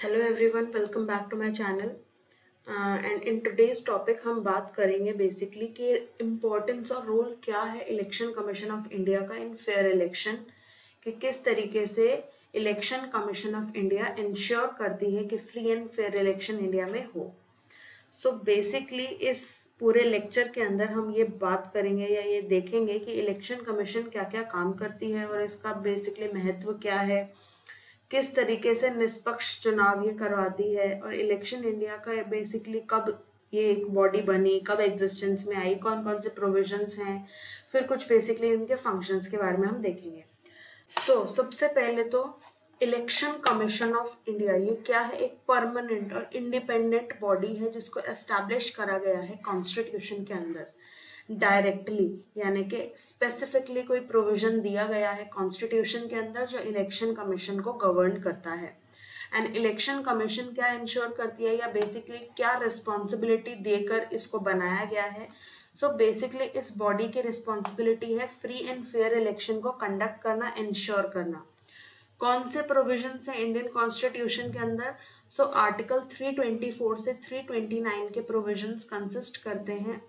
Hello everyone welcome back to my channel and in today's topic हम बात करेंगे basically कि इम्पोर्टेंस और रोल क्या है इलेक्शन कमीशन ऑफ़ इंडिया का इन फेयर इलेक्शन कि किस तरीके से election commission of India ensure करती है कि free and fair election India में हो। सो so बेसिकली इस पूरे लेक्चर के अंदर हम ये बात करेंगे या ये देखेंगे कि इलेक्शन कमीशन क्या क्या काम करती है और इसका बेसिकली महत्व क्या है। किस तरीके से निष्पक्ष चुनाव ये करवाती है और इलेक्शन इंडिया का बेसिकली कब ये एक बॉडी बनी कब एग्जिस्टेंस में आई कौन कौन से प्रोविजंस हैं फिर कुछ बेसिकली इनके फ़ंक्शंस के बारे में हम देखेंगे। सो so, सबसे पहले तो इलेक्शन कमीशन ऑफ़ इंडिया ये क्या है? एक परमानेंट और इंडिपेंडेंट बॉडी है जिसको एस्टैब्लिश करा गया है कॉन्स्टिट्यूशन के अंदर। डायरेक्टली यानी कि स्पेसिफिकली कोई प्रोविज़न दिया गया है कॉन्स्टिट्यूशन के अंदर जो इलेक्शन कमीशन को गवर्न करता है। एंड इलेक्शन कमीशन क्या इंश्योर करती है या बेसिकली क्या रिस्पॉन्सिबिलिटी देकर इसको बनाया गया है? सो so बेसिकली इस बॉडी की रिस्पॉन्सिबिलिटी है फ्री एंड फेयर इलेक्शन को कंडक्ट करना इंश्योर करना। कौन से प्रोविज़न है इंडियन कॉन्स्टिट्यूशन के अंदर? सो आर्टिकल 324 से 329 के प्रोविजंस कंसिस्ट करते हैं।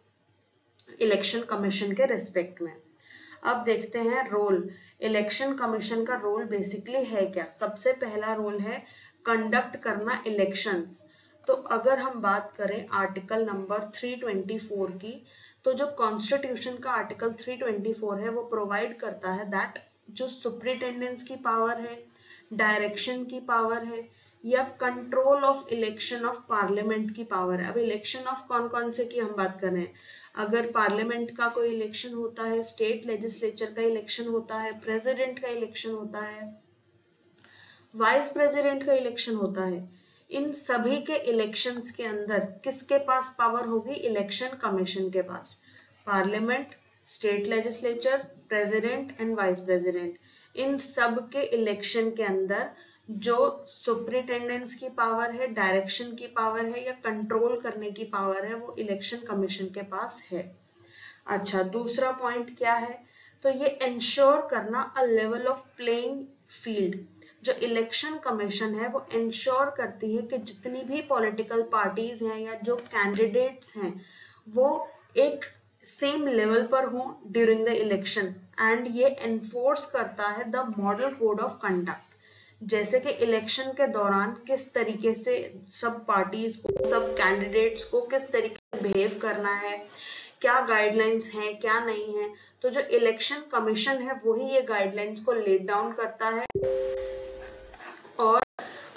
इलेक्शन कमीशन के रिस्पेक्ट में। अब देखते हैं रोल इलेक्शन कमीशन का रोल बेसिकली है क्या? सबसे पहला रोल है कंडक्ट करना इलेक्शंस तो अगर हम बात करें आर्टिकल नंबर 324 की तो जो कॉन्स्टिट्यूशन का आर्टिकल 324 है, वो प्रोवाइड करता है दैट जो सुप्रिटेंडेंस की पावर है डायरेक्शन की पावर है, या control of election of parliament की पावर है। अब इलेक्शन ऑफ़ कौन कौन से की हम बात कर रहे हैं? अगर पार्लियामेंट का कोई इलेक्शन होता है, स्टेट लेजिस्लेचर का इलेक्शन होता है, प्रेसिडेंट का इलेक्शन होता है, वाइस प्रेसिडेंट का इलेक्शन होता है, इन सभी के इलेक्शंस के अंदर किसके पास पावर होगी? इलेक्शन कमीशन के पास। Parliament, state legislature, president and vice president. इन सब के इलेक्शन के अंदर जो सुप्रिटेंडेंस की पावर है, डायरेक्शन की पावर है या कंट्रोल करने की पावर है, वो इलेक्शन कमीशन के पास है। अच्छा दूसरा पॉइंट क्या है? तो ये इंश्योर करना a level of playing field. जो इलेक्शन कमीशन है, वो इंश्योर करती है कि जितनी भी पॉलिटिकल पार्टीज़ हैं या जो कैंडिडेट्स हैं, वो एक सेम लेवल पर हों ड्यूरिंग द इलेक्शन। एंड ये एनफोर्स करता है the model code of conduct. जैसे कि इलेक्शन के दौरान किस तरीके से सब पार्टीज़ को, सब कैंडिडेट्स को किस तरीके से बिहेव करना है, क्या गाइडलाइंस हैं, क्या नहीं है तो जो इलेक्शन कमीशन है, वही ये गाइडलाइंस को लेट डाउन करता है। और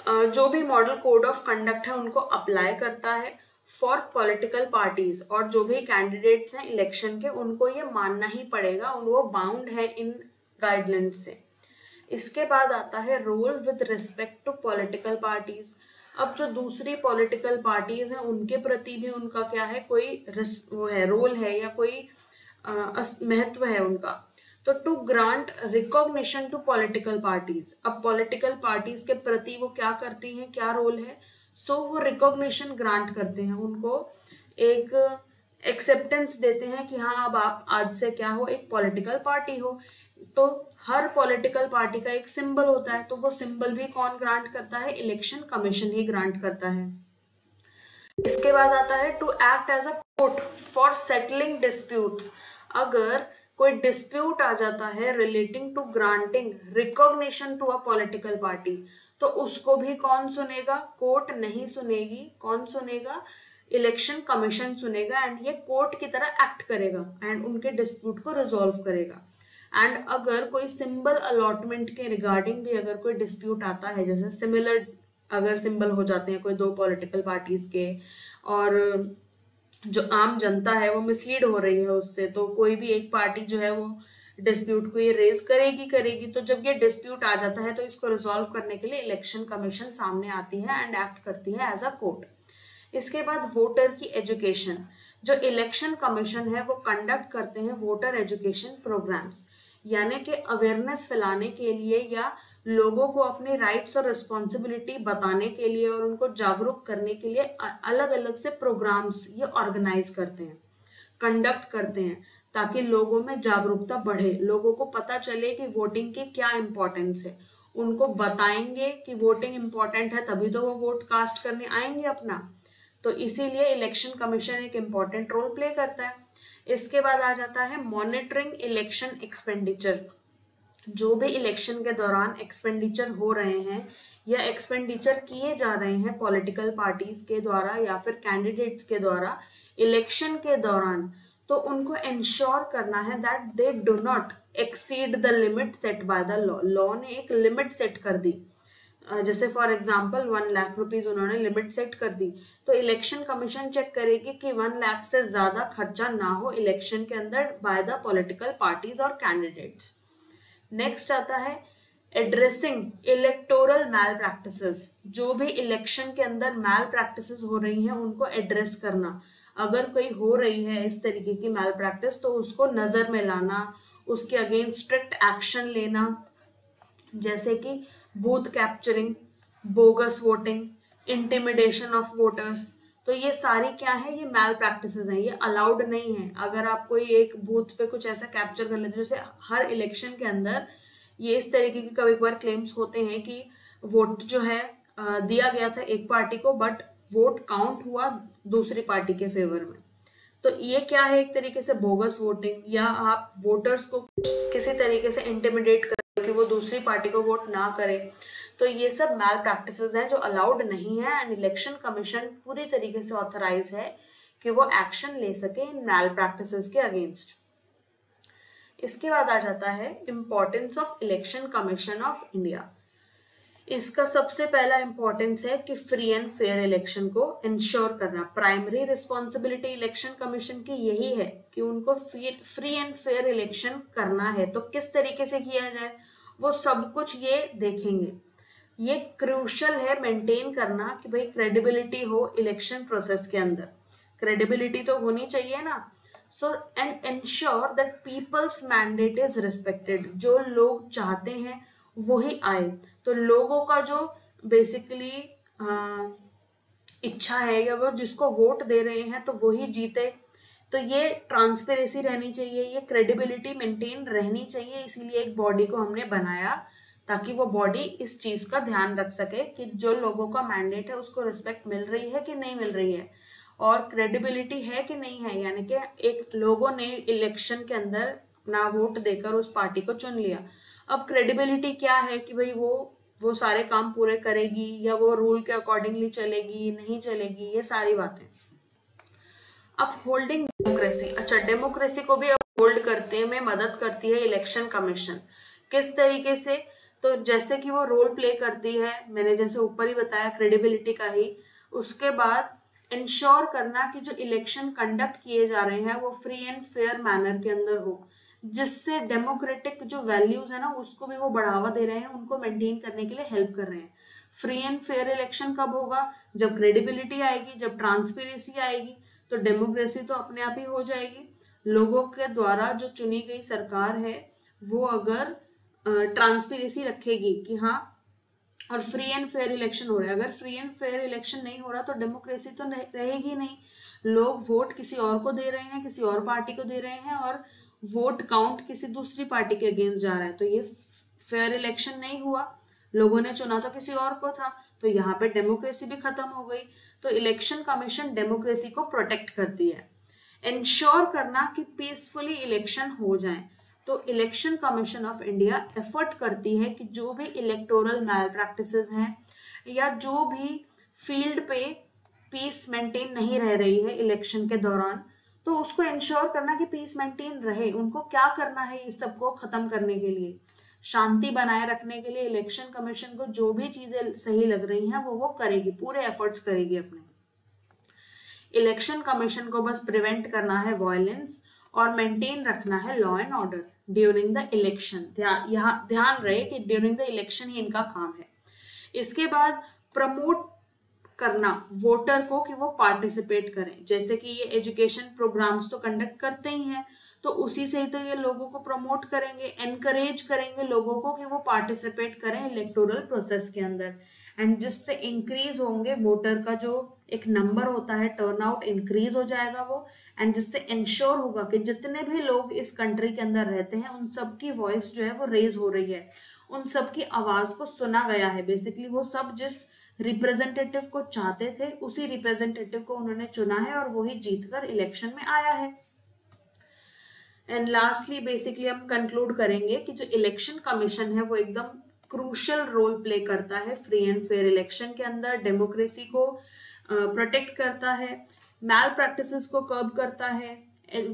जो भी मॉडल कोड ऑफ़ कंडक्ट है, उनको अप्लाई करता है फॉर पॉलिटिकल पार्टीज़ और जो भी कैंडिडेट्स हैं इलेक्शन के, उनको ये मानना ही पड़ेगा, वो बाउंड है इन गाइडलाइंस से। इसके बाद आता है role with respect to political parties. अब जो दूसरी पॉलिटिकल पार्टीज़ हैं उनके प्रति भी उनका क्या है कोई वो है रोल है या कोई महत्व है उनका। तो to grant recognition to political parties. अब पॉलिटिकल पार्टीज़ के प्रति वो क्या करती हैं क्या रोल है सो so, वो रिकॉग्निशन ग्रांट करते हैं। उनको एक एक्सेप्टेंस देते हैं कि हाँ अब आप आज से क्या हो एक पॉलिटिकल पार्टी हो। तो हर पॉलिटिकल पार्टी का एक सिंबल होता है तो वो सिंबल भी कौन ग्रांट करता है? इलेक्शन कमीशन ही ग्रांट करता है। इसके बाद आता है to act as a court for settling disputes अगर कोई डिस्प्यूट आ जाता है relating to granting recognition to a political party तो उसको भी कौन सुनेगा? कोर्ट नहीं सुनेगी। कौन सुनेगा? इलेक्शन कमीशन सुनेगा एंड ये कोर्ट की तरह एक्ट करेगा एंड उनके डिस्प्यूट को रिजोल्व करेगा। एंड अगर कोई सिंबल अलॉटमेंट के रिगार्डिंग भी अगर कोई डिस्प्यूट आता है, जैसे सिमिलर अगर सिंबल हो जाते हैं कोई दो पॉलिटिकल पार्टीज़ के, और जो आम जनता है वो मिसलीड हो रही है उससे तो कोई भी एक पार्टी जो है वो डिस्प्यूट को ये रेज करेगी करेगी। तो जब ये डिस्प्यूट आ जाता है तो इसको रिजोल्व करने के लिए इलेक्शन कमीशन सामने आती है एंड एक्ट करती है एज अ कोर्ट इसके बाद वोटर की एजुकेशन जो इलेक्शन कमीशन है, वो कंडक्ट करते हैं वोटर एजुकेशन प्रोग्राम्स यानी कि अवेयरनेस फैलाने के लिए या लोगों को अपने राइट्स और रिस्पॉन्सिबिलिटी बताने के लिए और उनको जागरूक करने के लिए अलग अलग से प्रोग्राम्स ये ऑर्गेनाइज करते हैं कंडक्ट करते हैं, ताकि लोगों में जागरूकता बढ़े, लोगों को पता चले कि वोटिंग की क्या इम्पोर्टेंस है। उनको बताएँगे कि वोटिंग इम्पोर्टेंट है, तभी तो वो वोट कास्ट करने आएँगे अपना। तो इसीलिए इलेक्शन कमीशन एक इंपॉर्टेंट रोल प्ले करता है। इसके बाद आ जाता है मॉनिटरिंग इलेक्शन एक्सपेंडिचर जो भी इलेक्शन के दौरान एक्सपेंडिचर हो रहे हैं या एक्सपेंडिचर किए जा रहे हैं पॉलिटिकल पार्टीज़ के द्वारा या फिर कैंडिडेट्स के द्वारा इलेक्शन के दौरान तो उनको इंश्योर करना है that they do not exceed the limit set by the law law ने एक लिमिट सेट कर दी। जैसे for example one lakh rupees उन्होंने लिमिट सेट कर दी। तो इलेक्शन कमीशन चेक करेगी कि वन लाख से ज़्यादा खर्चा ना हो इलेक्शन के अंदर बाय द पॉलिटिकल पार्टीज़ और कैंडिडेट्स नेक्स्ट आता है एड्रेसिंग इलेक्टोरल मैल प्रैक्टिस जो भी इलेक्शन के अंदर मैल प्रैक्टिस हो रही हैं, उनको एड्रेस करना। अगर कोई हो रही है इस तरीके की मैल प्रैक्टिस तो उसको नज़र में लाना, उसके अगेंस्ट स्ट्रिक्ट एक्शन लेना जैसे कि booth capturing bogus voting intimidation of voters तो ये सारी क्या है? ये मैल प्रैक्टिस हैं, ये अलाउड नहीं है। अगर आप कोई एक बूथ पे कुछ ऐसा कैप्चर कर लेते जैसे हर इलेक्शन के अंदर ये इस तरीके के कभी कभार क्लेम्स होते हैं कि वोट जो है दिया गया था एक पार्टी को बट वोट काउंट हुआ दूसरी पार्टी के फेवर में। तो ये क्या है एक तरीके से बोगस वोटिंग या आप वोटर्स को किसी तरीके से इंटिमिडेट कर कि वो दूसरी पार्टी को वोट ना करे। तो ये सब मैल प्रैक्टिस हैं जो अलाउड नहीं है एंड इलेक्शन कमीशन पूरी तरीके से ऑथराइज है कि वो एक्शन ले सके इन मैल प्रैक्टिस के अगेंस्ट इसके बाद आ जाता है importance of election commission of India इसका सबसे पहला इंपॉर्टेंस है कि फ्री एंड फेयर इलेक्शन को इंश्योर करना। प्राइमरी रिस्पॉन्सिबिलिटी इलेक्शन कमीशन की यही है कि उनको फ्री एंड फेयर इलेक्शन करना है। तो किस तरीके से किया जाए? वो सब कुछ ये देखेंगे। ये क्रूशल है मेंटेन करना कि भाई क्रेडिबिलिटी हो इलेक्शन प्रोसेस के अंदर। क्रेडिबिलिटी तो होनी चाहिए ना। So and ensure that people's mandate is respected जो लोग चाहते हैं वही आए। तो लोगों का जो बेसिकली इच्छा है या वो जिसको वोट दे रहे हैं तो वही जीते। तो ये ट्रांसपेरेंसी रहनी चाहिए, ये क्रेडिबिलिटी मेंटेन रहनी चाहिए, इसीलिए एक बॉडी को हमने बनाया ताकि वो बॉडी इस चीज़ का ध्यान रख सके कि जो लोगों का मैंडेट है उसको रिस्पेक्ट मिल रही है कि नहीं मिल रही है। और क्रेडिबिलिटी है कि नहीं है, यानी कि एक लोगों ने इलेक्शन के अंदर अपना वोट देकर उस पार्टी को चुन लिया। अब क्रेडिबिलिटी क्या है कि भाई वो वो सारे काम पूरे करेगी या वो रूल के अकॉर्डिंगली चलेगी, नहीं चलेगी, ये सारी बातें। अब होल्डिंग डेमोक्रेसी अच्छा डेमोक्रेसी को भी होल्ड करते में मदद करती है इलेक्शन कमीशन किस तरीके से? तो जैसे कि वो रोल प्ले करती है, मैंने जैसे ऊपर ही बताया क्रेडिबिलिटी का ही. उसके बाद इंश्योर करना कि जो इलेक्शन कंडक्ट किए जा रहे हैं, वो फ्री एंड फेयर मैनर के अंदर हो. जिससे डेमोक्रेटिक जो वैल्यूज़ है ना, उसको भी वो बढ़ावा दे रहे हैं, उनको मेंटेन करने के लिए हेल्प कर रहे हैं. फ्री एंड फेयर इलेक्शन कब होगा? जब क्रेडिबिलिटी आएगी, जब ट्रांसपेरेंसी आएगी. तो डेमोक्रेसी तो अपने आप ही हो जाएगी। लोगों के द्वारा जो चुनी गई सरकार है, वो अगर ट्रांसपेरेंसी रखेगी कि हाँ और फ्री एंड फेयर इलेक्शन हो रहा है। अगर फ्री एंड फेयर इलेक्शन नहीं हो रहा तो डेमोक्रेसी तो रहेगी नहीं। लोग वोट किसी और को दे रहे हैं, किसी और पार्टी को दे रहे हैं और वोट काउंट किसी दूसरी पार्टी के अगेंस्ट जा रहा है। तो ये फेयर इलेक्शन नहीं हुआ। लोगों ने चुना तो किसी और को था तो यहाँ पे डेमोक्रेसी भी खत्म हो गई। तो इलेक्शन कमीशन डेमोक्रेसी को प्रोटेक्ट करती है। इंश्योर करना कि पीसफुली इलेक्शन हो जाए। तो election commission of India effort करती है कि जो भी इलेक्टोरल मैल प्रैक्टिस हैं या जो भी फ़ील्ड पे पीस मेंटेन नहीं रह रही है इलेक्शन के दौरान तो उसको इंश्योर करना कि पीस मेंटेन रहे। उनको क्या करना है इस सबको खत्म करने के लिए? शांति बनाए रखने के लिए इलेक्शन कमीशन को जो भी चीज़ें सही लग रही हैं, वो वो करेगी, पूरे एफर्ट्स करेगी अपने। इलेक्शन कमीशन को बस प्रिवेंट करना है वायलेंस और मेंटेन रखना है law and order during the election यहाँ ध्यान रहे कि ड्यूरिंग द इलेक्शन ही इनका काम है। इसके बाद प्रमोट करना वोटर को कि वो पार्टिसिपेट करें। जैसे कि ये एजुकेशन प्रोग्राम्स तो कंडक्ट करते ही हैं तो उसी से ही तो ये लोगों को प्रमोट करेंगे एनकरेज करेंगे लोगों को कि वो पार्टिसिपेट करें इलेक्टोरल प्रोसेस के अंदर। एंड जिससे इंक्रीज होंगे वोटर का जो एक नंबर होता है टर्न आउट इंक्रीज हो जाएगा वो। एंड जिससे इंश्योर होगा कि जितने भी लोग इस कंट्री के अंदर रहते हैं, उन सबकी वॉइस जो है वो रेज हो रही है। उन सबकी आवाज़ को सुना गया है। बेसिकली वो सब जिस रिप्रेजेंटेटिव को चाहते थे, उसी रिप्रेजेंटेटिव को उन्होंने चुना है और वही जीतकर इलेक्शन में आया है। एंड लास्टली बेसिकली हम कंक्लूड करेंगे कि जो इलेक्शन कमीशन है, वो एकदम क्रूशल रोल प्ले करता है फ्री एंड फेयर इलेक्शन के अंदर डेमोक्रेसी को प्रोटेक्ट करता है मैल प्रैक्टिस को कर्ब करता है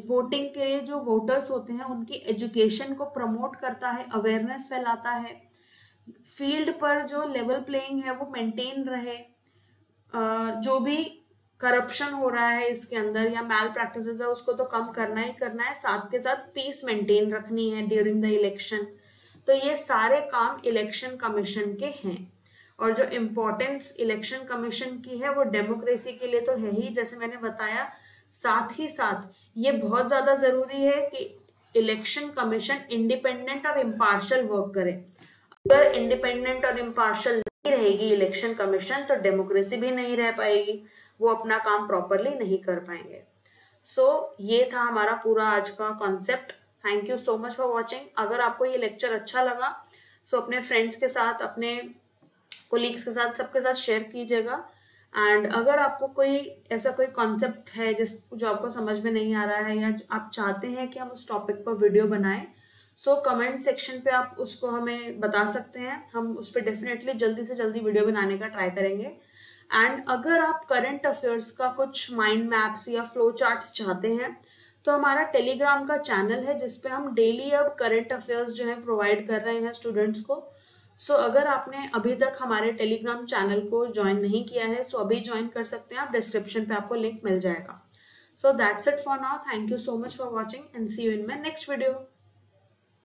वोटिंग के जो वोटर्स होते हैं, उनकी एजुकेशन को प्रमोट करता है अवेयरनेस फैलाता है। फ़ील्ड पर जो लेवल प्लेइंग है, वो मेंटेन रहे। जो भी करप्शन हो रहा है इसके अंदर या मैल प्रैक्टिस है, उसको तो कम करना ही करना है। साथ के साथ पीस मेंटेन रखनी है ड्यूरिंग द इलेक्शन तो ये सारे काम इलेक्शन कमीशन के हैं। और जो इम्पोर्टेंस इलेक्शन कमीशन की है, वो डेमोक्रेसी के लिए तो है ही। जैसे मैंने बताया, साथ ही साथ ये बहुत ज़्यादा ज़रूरी है कि इलेक्शन कमीशन इंडिपेंडेंट और इम्पार्शल वर्क करे। अगर इंडिपेंडेंट और इम्पार्शल नहीं रहेगी इलेक्शन कमीशन तो डेमोक्रेसी भी नहीं रह पाएगी। वो अपना काम प्रॉपरली नहीं कर पाएँगे। सो so, ये था हमारा पूरा आज का concept thank you so much for watching अगर आपको ये लेक्चर अच्छा लगा सो so अपने फ्रेंड्स के साथ अपने कोलीग्स के साथ सबके साथ शेयर कीजिएगा। एंड अगर आपको कोई ऐसा कोई कॉन्सेप्ट है जिस जो आपको समझ में नहीं आ रहा है या आप चाहते हैं कि हम उस टॉपिक पर वीडियो बनाएँ सो कमेंट सेक्शन पे आप उसको हमें बता सकते हैं। हम उस पर डेफिनेटली जल्दी से जल्दी वीडियो बनाने का ट्राई करेंगे। एंड अगर आप करंट अफेयर्स का कुछ माइंड मैप्स या फ्लो चार्ट्स चाहते हैं तो हमारा टेलीग्राम का चैनल है जिसपे हम डेली अब करंट अफेयर्स जो है प्रोवाइड कर रहे हैं स्टूडेंट्स को। सो so, अगर आपने अभी तक हमारे टेलीग्राम चैनल को ज्वाइन नहीं किया है सो so अभी ज्वाइन कर सकते हैं। आप डिस्क्रिप्शन पे आपको लिंक मिल जाएगा। So that's it for now thank you so much for watching and see you in my next video